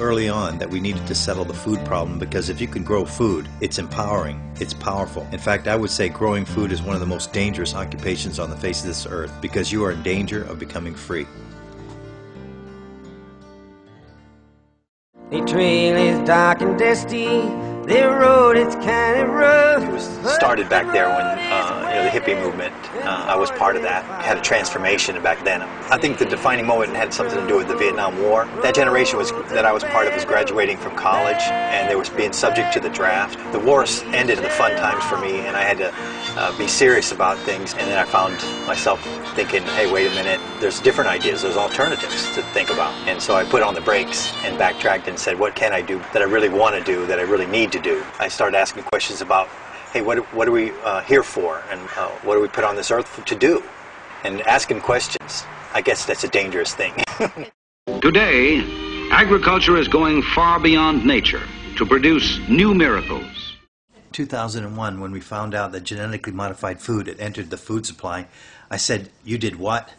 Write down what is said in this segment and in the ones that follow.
early on that we needed to settle the food problem because if you can grow food, it's empowering, it's powerful. In fact, I would say growing food is one of the most dangerous occupations on the face of this earth because you are in danger of becoming free. The trail is dark and dusty. Started back there when uh, you know the hippie movement. Uh, I was part of that. Had a transformation back then. I think the defining moment had something to do with the Vietnam War. That generation was that I was part of was graduating from college, and they were being subject to the draft. The war ended in the fun times for me, and I had to uh, be serious about things. And then I found myself thinking, hey, wait a minute. There's different ideas. There's alternatives to think about. And so I put on the brakes and backtracked and said, what can I do that I really want to do, that I really need to do? I started asking questions about hey, what, what are we uh, here for? And uh, what do we put on this earth for, to do? And asking questions, I guess that's a dangerous thing. Today, agriculture is going far beyond nature to produce new miracles. 2001, when we found out that genetically modified food had entered the food supply, I said, You did what?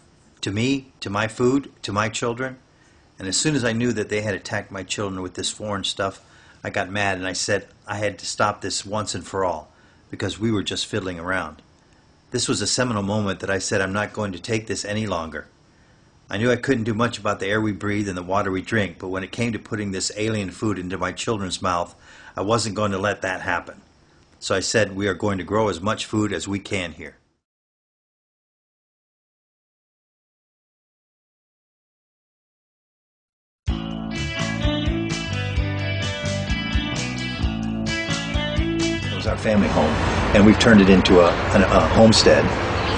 To me? To my food? To my children? And as soon as I knew that they had attacked my children with this foreign stuff, I got mad and I said I had to stop this once and for all because we were just fiddling around. This was a seminal moment that I said I'm not going to take this any longer. I knew I couldn't do much about the air we breathe and the water we drink, but when it came to putting this alien food into my children's mouth, I wasn't going to let that happen. So I said we are going to grow as much food as we can here. Family home, and we've turned it into a, a, a homestead.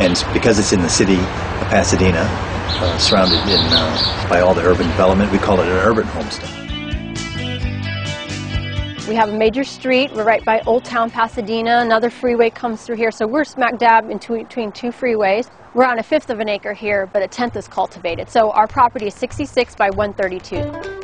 And because it's in the city of Pasadena, uh, surrounded in, uh, by all the urban development, we call it an urban homestead. We have a major street. We're right by Old Town Pasadena. Another freeway comes through here, so we're smack dab in between two freeways. We're on a fifth of an acre here, but a tenth is cultivated. So our property is 66 by 132.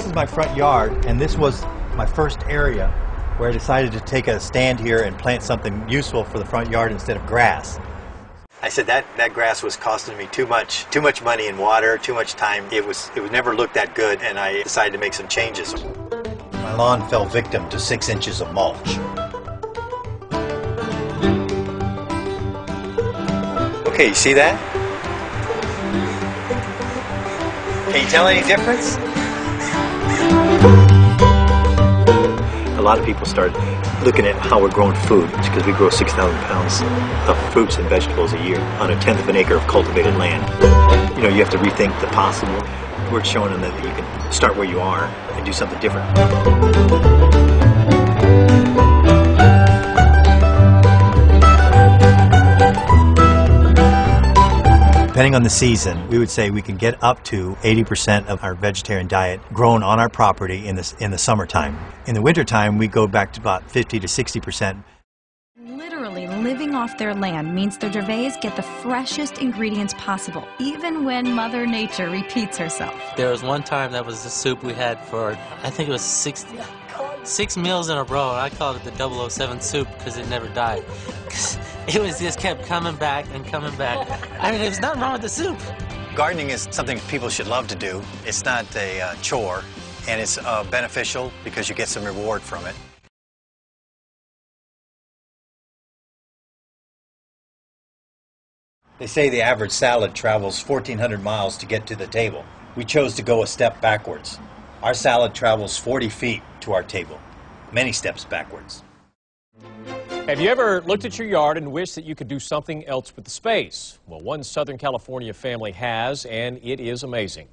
Is my front yard, and this was my first area where I decided to take a stand here and plant something useful for the front yard instead of grass. I said that that grass was costing me too much, too much money and water, too much time. It was it would never look that good, and I decided to make some changes. My lawn fell victim to six inches of mulch. Okay, you see that? Can you tell any difference? A lot of people start looking at how we're growing food because we grow 6,000 pounds of fruits and vegetables a year on a tenth of an acre of cultivated land. You know, you have to rethink the possible. We're showing them that you can start where you are and do something different. Depending on the season, we would say we can get up to 80% of our vegetarian diet grown on our property in the, in the summertime. In the wintertime, we go back to about 50 to 60%. Literally living off their land means the Dervaes get the freshest ingredients possible, even when Mother Nature repeats herself. There was one time that was the soup we had for, I think it was 60, six meals in a row. I called it the 007 soup because it never died. It was just kept coming back and coming back. I mean, there's nothing wrong with the soup. Gardening is something people should love to do. It's not a uh, chore, and it's uh, beneficial because you get some reward from it. They say the average salad travels 1,400 miles to get to the table. We chose to go a step backwards. Our salad travels 40 feet to our table, many steps backwards. Have you ever looked at your yard and wished that you could do something else with the space? Well, one Southern California family has, and it is amazing.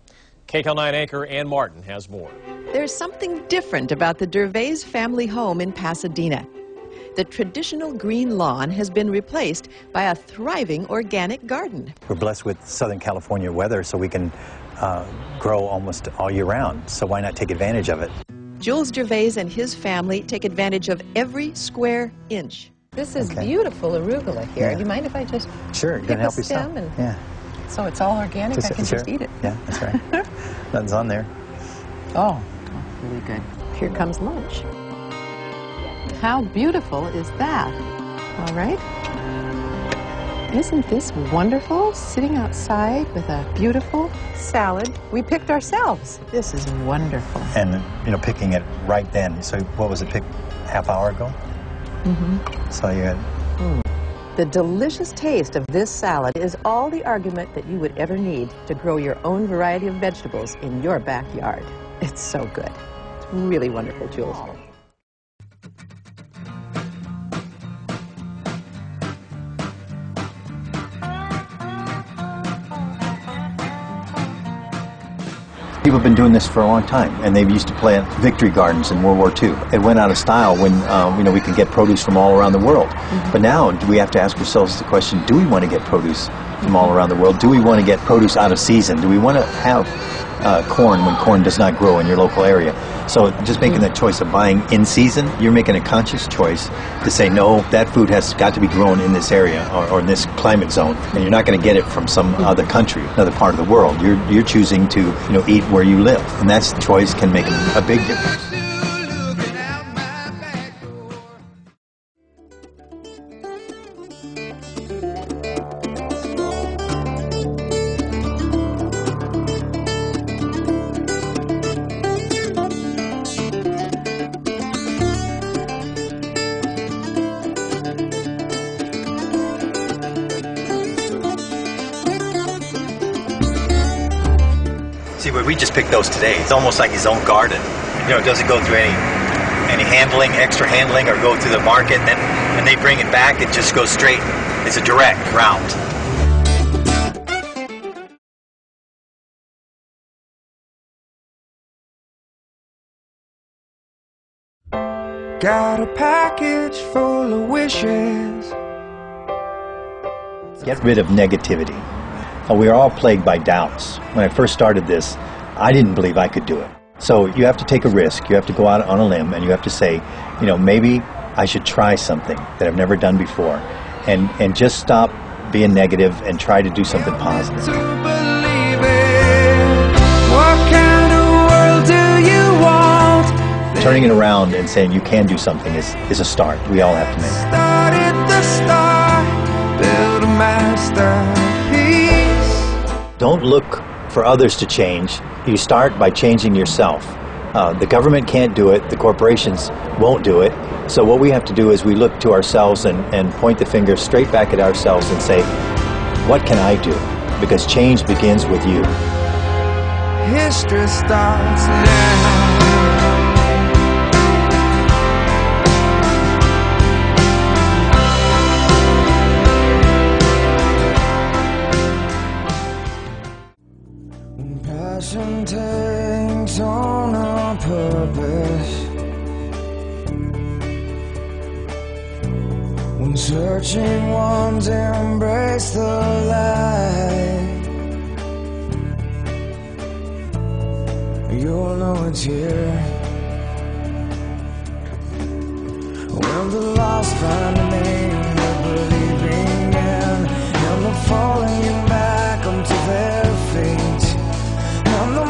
KCAL 9 anchor Ann Martin has more. There's something different about the Dervaes family home in Pasadena. The traditional green lawn has been replaced by a thriving organic garden. We're blessed with Southern California weather, so we can uh, grow almost all year round. So why not take advantage of it? Jules Dervaes and his family take advantage of every square inch. This is okay. beautiful arugula here. Yeah. Do you mind if I just sure, pick help a stem and yeah. so it's all organic? Just, I can sure. just eat it. Yeah, that's right. Nothing's on there. Oh, oh, really good. Here comes lunch. How beautiful is that? All right. Isn't this wonderful? Sitting outside with a beautiful salad we picked ourselves. This is wonderful. And, you know, picking it right then. So what was it, picked half hour ago? Mm-hmm. So you had... Mm. The delicious taste of this salad is all the argument that you would ever need to grow your own variety of vegetables in your backyard. It's so good. It's really wonderful, Jules. People have been doing this for a long time, and they've used to plant victory gardens in World War II. It went out of style when um, you know we could get produce from all around the world. Mm-hmm. But now we have to ask ourselves the question: Do we want to get produce from all around the world? Do we want to get produce out of season? Do we want to have uh, corn when corn does not grow in your local area. So just making that choice of buying in season, you're making a conscious choice to say, no, that food has got to be grown in this area or, or in this climate zone, and you're not going to get it from some other country, another part of the world. You're, you're choosing to you know, eat where you live, and that choice can make a big difference. We just picked those today. It's almost like his own garden. You know, it doesn't go through any any handling, extra handling, or go through the market. And then when they bring it back, it just goes straight. It's a direct route. Got a package full of wishes. Get rid of negativity. Uh, we are all plagued by doubts. When I first started this, I didn't believe I could do it. So you have to take a risk. You have to go out on a limb and you have to say, you know, maybe I should try something that I've never done before. And, and just stop being negative and try to do something positive. To believe it. Kind of world do you want? Turning it around and saying you can do something is, is a start. We all have to make. Started the start, build a masterpiece. Don't look for others to change. You start by changing yourself. Uh, the government can't do it. The corporations won't do it. So what we have to do is we look to ourselves and, and point the finger straight back at ourselves and say, what can I do? Because change begins with you. History starts now. Searching ones embrace the light. You'll know it's here. When the lost find a name they're believing in And they're falling back onto their feet. And the